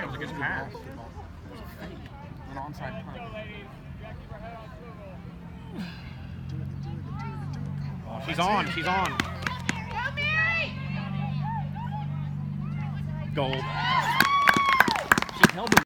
It was a good pass. An onside punt. Oh, she's on. She's on. Goal. She held him.